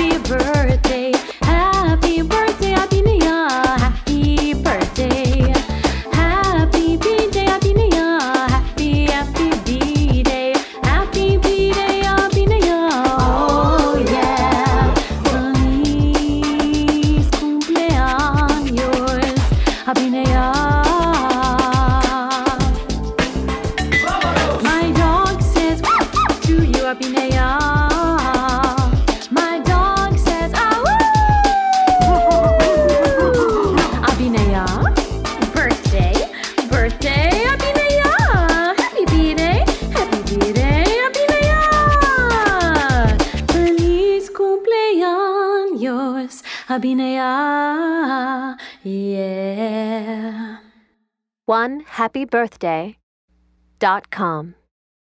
fever. yours, Abhinaya. Yeah. One happy birthday dot com.